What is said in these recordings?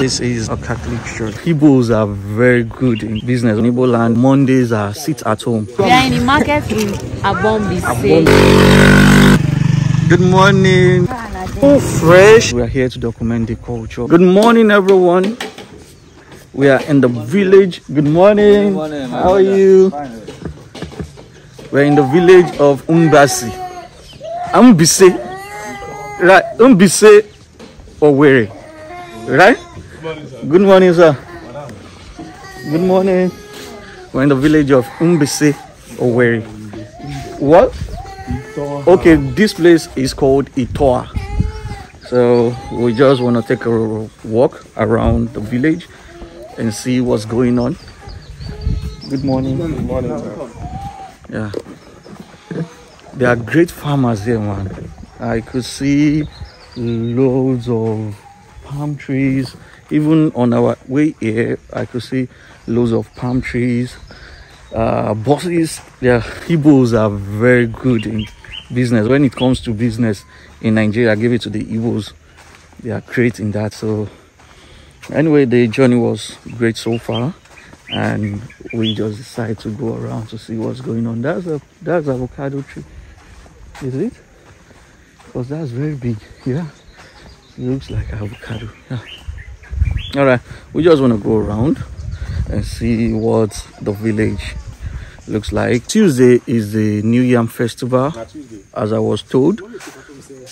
This is a Catholic church. Igbos are very good in business. In Igbo land, Mondays are sit at home. We are in the market in Aboh Mbaise. Good morning. Oh, fresh. We are here to document the culture. Good morning, everyone. We are in the village. Good morning. Good morning, How are you? Fine. We're in the village of Umbasi. Umbise. Right. Umbise Owerri. Right? Good morning, sir. Good morning. We're in the village of Umbise Owerri. What? Okay, this place is called Itoa. So we just want to take a walk around the village and see what's going on. Good morning. Good morning. Yeah. There are great farmers here, man. I could see loads of palm trees. Even on our way here, I could see loads of palm trees. Uh, bosses, their Igbos are very good in business. When it comes to business in Nigeria, I give it to the Igbos. They are great in that. So, anyway, the journey was great so far, and we just decided to go around to see what's going on. That's a that's avocado tree, is it? Because that's very big. Yeah, it looks like avocado. Yeah. All right, we just want to go around and see what the village looks like. Tuesday is the New Yam Festival, as I was told.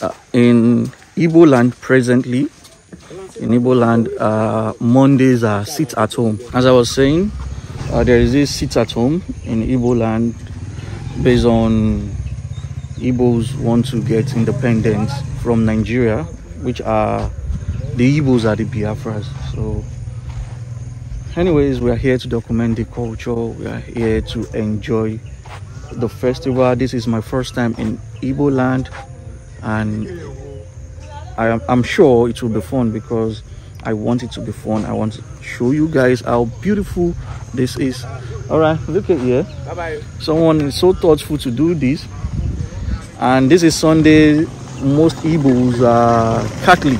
Uh, in Igbo land presently, in Igbo land, uh, Mondays are sit at home. As I was saying, uh, there is this sit at home in Igbo land based on Igbos want to get independence from Nigeria, which are the Igbos are the Biafras. So anyways we are here to document the culture. We are here to enjoy the festival. This is my first time in Igbo land and I am, I'm sure it will be fun because I want it to be fun. I want to show you guys how beautiful this is. All right look at here. Bye bye. someone is so thoughtful to do this. And this is Sunday. Most Igbos are Catholic.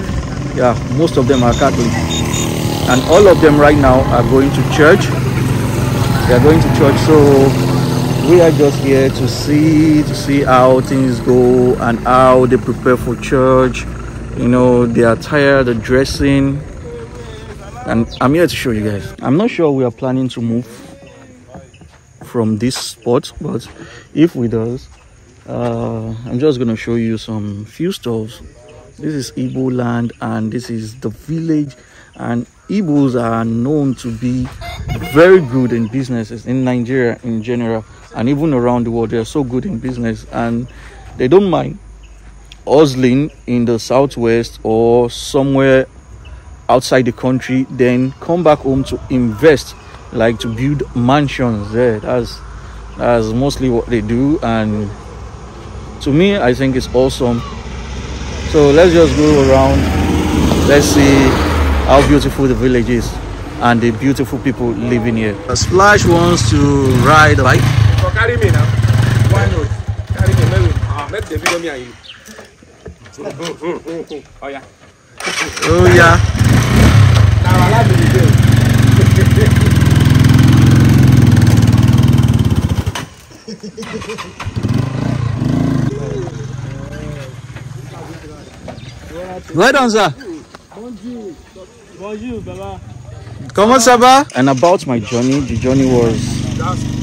Yeah most of them are Catholic and all of them right now are going to church. They are going to church. So we are just here to see to see how things go and how they prepare for church. You know they are tired the dressing. And i'm here to show you guys. I'm not sure we are planning to move from this spot but if we does uh i'm just gonna show you some few stuffs this is Igbo land and this is the village and Igbos are known to be very good in businesses in Nigeria in general and even around the world they are so good in business and they don't mind hustling in the southwest or somewhere outside the country then come back home to invest like to build mansions there. That's that's mostly what they do and to me I think it's awesome. So let's just go around. Let's see how beautiful the village is and the beautiful people living here splash wants to ride a bike So carry me now. Why not? Carry me. Maybe. Ah, make the video me and you. oh yeah. oh yeah Now allow me to go. well done sir Comment ça va? And about my journey, the journey was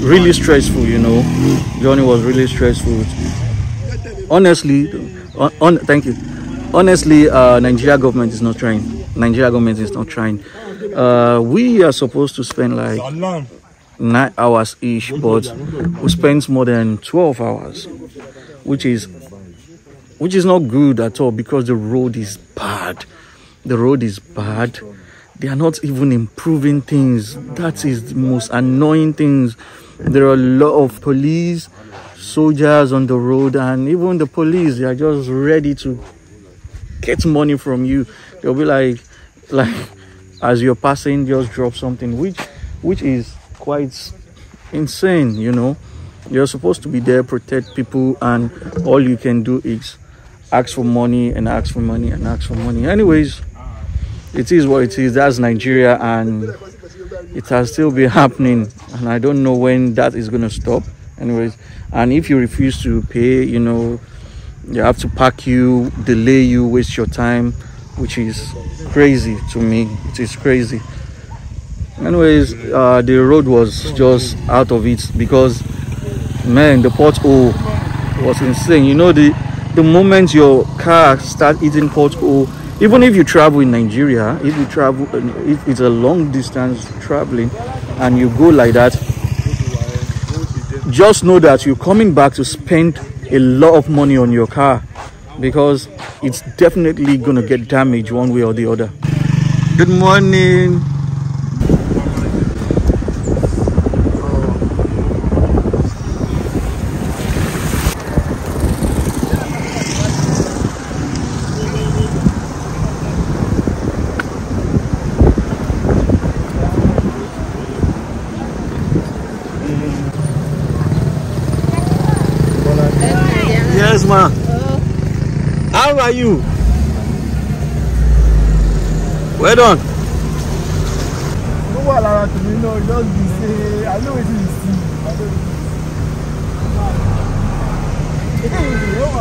really stressful, you know. Journey was really stressful. Honestly, on, on thank you. Honestly, uh, Nigeria government is not trying. Nigeria government is not trying. Uh, we are supposed to spend like nine hours each, but we spend more than twelve hours, which is which is not good at all because the road is bad. The road is bad. They are not even improving things. That is the most annoying things. There are a lot of police, soldiers on the road, and even the police, they are just ready to get money from you. They'll be like, like, as you're passing, just drop something, which, which is quite insane. You know, you're supposed to be there, protect people, and all you can do is ask for money and ask for money and ask for money. Anyways, it is what it is. That's Nigeria, and it has still been happening. And I don't know when that is going to stop. Anyways, and if you refuse to pay, you know, they have to pack you, delay you, waste your time, which is crazy to me. It is crazy. Anyways, uh, the road was just out of it because, man, the pothole was insane. You know, the the moment your car start hitting pothole, even if you travel in Nigeria, if you travel, uh, if it's a long distance traveling, and you go like that, just know that you're coming back to spend a lot of money on your car because it's definitely gonna get damaged one way or the other. Good morning. Yes, ma. How are you? Well done. ó wà lára tèmi náà just be say i know you see i know wetin see.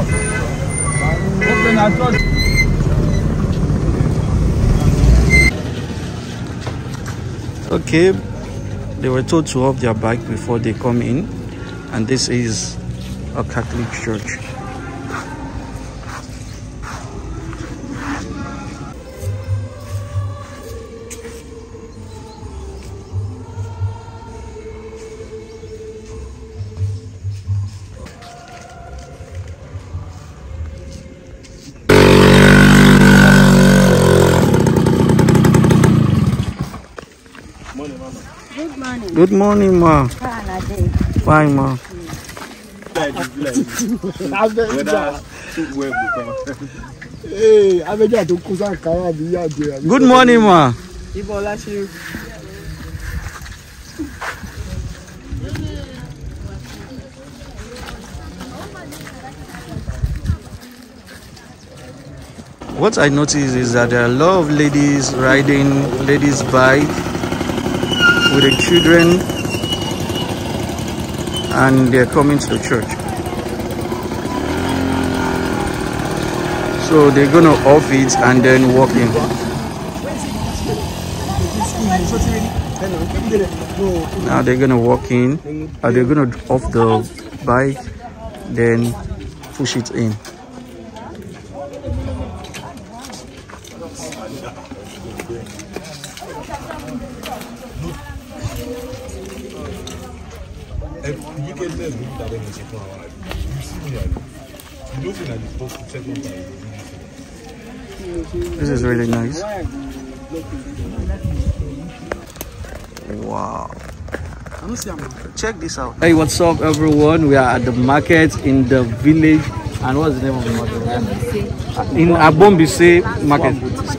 okay na church. Okay, they were told to off their bike before they come in, and this is a Catholic church. Good morning. Ma. Fine, ma. Good morning, ma. What I noticed is that there are a lot of ladies riding ladies' bike with the children, and they're coming to the church. So they're gonna off it and then walk in. Now they're gonna walk in, Are they're gonna off the bike, then push it in. You see me you know say na the This is really nice. Wow. Check this out. Hey, what's up, everyone? We are at the market in the village. And what's the name of the market? In Aboh Mbaise market.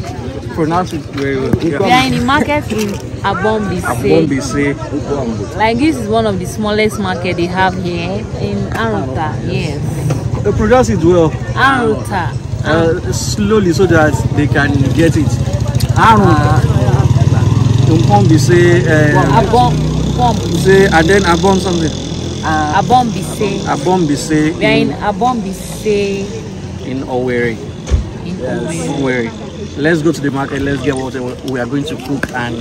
Pronounce it very well. We are in the market in Abombise. Abombise. Like this is one of the smallest market they have here in Aruta. Yes, Uh, pronounce it well. Aruta. Uh, slowly so that they can get it. Arun. Abombise. Uh, Abom, Abom, say, and then Abom something. Abombise. Abombise We are in Abombise in Owerri. in Owerri. Owerri. Let's go to the market. Let's get what we are going to cook and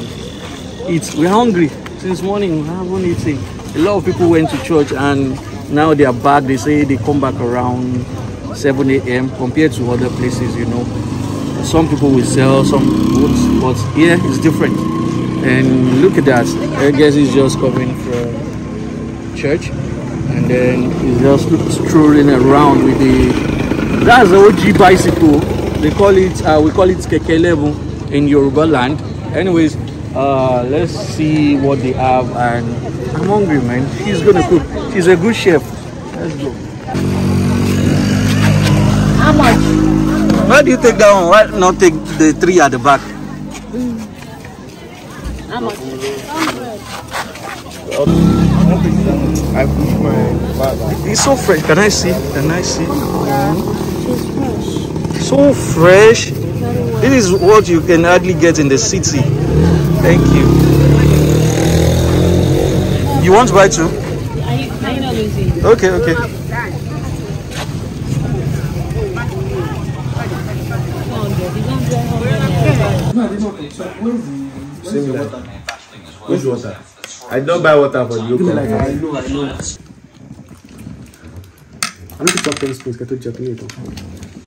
eat. We're hungry since morning. We haven't eaten. A lot of people went to church and now they are back. They say they come back around 7 a.m. compared to other places. You know, some people will sell some goods, but here it's different. And look at that. I guess he's just coming from church and then he's just strolling around with the that's the OG bicycle they call it uh, we call it keke level in Yoruba land. Anyways uh let's see what they have and I'm hungry man. She's gonna cook. She's a good chef. Let's go. How much? why do you take that one? Why not take the three at the back? How much? I push my bag. it's so fresh. Can I see? Can I see so fresh This is what you can hardly get in the city. Thank you. You want to buy two? Are you, are you not losing? Okay, okay. 200. You don't get 100 naira. Same water. Which water? I don't buy water for the local. Like, I know, I know. I need to talk to this place, get to check later.